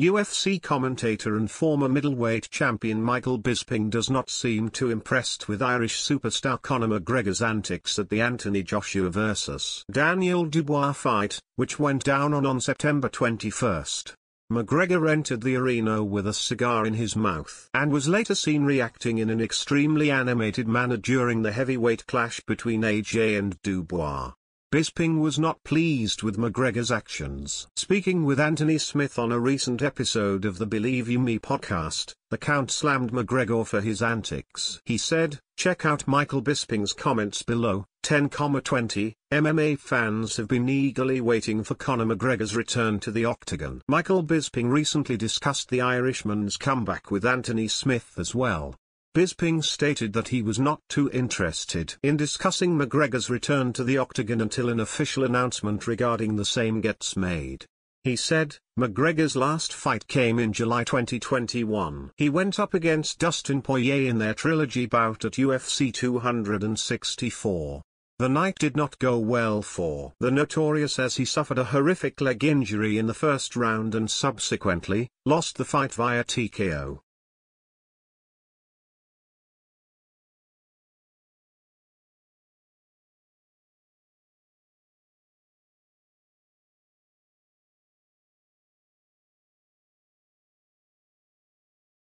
UFC commentator and former middleweight champion Michael Bisping does not seem too impressed with Irish superstar Conor McGregor's antics at the Anthony Joshua vs. Daniel Dubois fight, which went down on on September 21. McGregor entered the arena with a cigar in his mouth and was later seen reacting in an extremely animated manner during the heavyweight clash between AJ and Dubois. Bisping was not pleased with McGregor's actions. Speaking with Anthony Smith on a recent episode of the Believe You Me podcast, the Count slammed McGregor for his antics. He said, check out Michael Bisping's comments below, 10,20, MMA fans have been eagerly waiting for Conor McGregor's return to the octagon. Michael Bisping recently discussed the Irishman's comeback with Anthony Smith as well. Bisping stated that he was not too interested in discussing McGregor's return to the octagon until an official announcement regarding the same gets made. He said, McGregor's last fight came in July 2021. He went up against Dustin Poirier in their trilogy bout at UFC 264. The night did not go well for the Notorious as he suffered a horrific leg injury in the first round and subsequently, lost the fight via TKO.